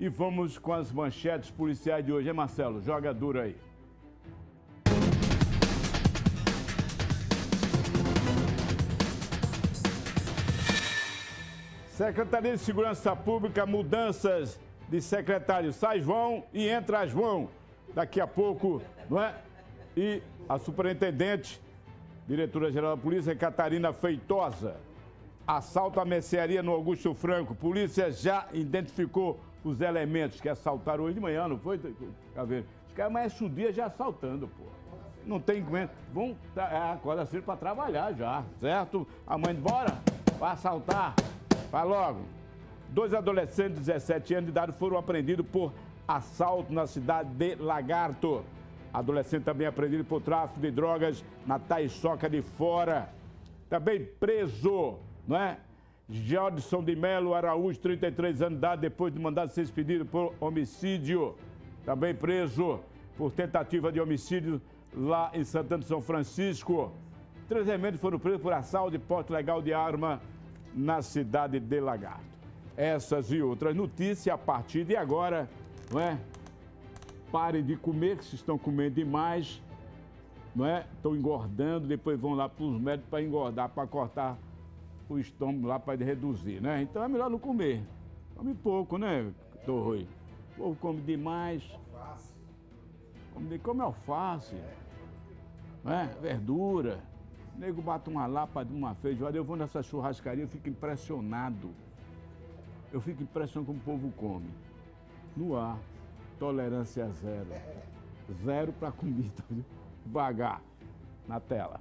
E vamos com as manchetes policiais de hoje, hein, Marcelo? Joga duro aí. Secretaria de Segurança Pública, mudanças de secretário. Sai João e entra João. Daqui a pouco, não é? E a superintendente, diretora-geral da polícia, Catarina Feitosa. Assalto à mercearia no Augusto Franco. Polícia já identificou os elementos que assaltaram hoje de manhã, não foi? Os caras amanhecem o dia já assaltando, pô. Não tem como. Vão é, acorda cedo para trabalhar já, certo? A mãe, bora, vai assaltar. Vai logo. Dois adolescentes de 17 anos de idade foram apreendidos por assalto na cidade de Lagarto. Adolescente também apreendido por tráfico de drogas na Taiçoca de Fora. Também preso, não é? Jodson de Melo Araújo, 33 anos de idade, depois de mandado ser expedido por homicídio. Também preso por tentativa de homicídio lá em Santana de São Francisco. Três elementos foram presos por assalto de porte legal de arma na cidade de Lagarto. Essas e outras notícias a partir de agora, não é? Parem de comer, que se estão comendo demais, não é? Estão engordando, depois vão lá para os médicos para engordar, para cortar o estômago lá para reduzir, né? Então é melhor não comer. Come pouco, né, Torroi? O povo come demais. Alface. Come, come alface. Né? Verdura. O nego bate uma lapa de uma feijoada. Eu vou nessa churrascaria, eu fico impressionado. Eu fico impressionado como o povo come. No ar, tolerância zero. Zero para comida. Devagar. Na tela.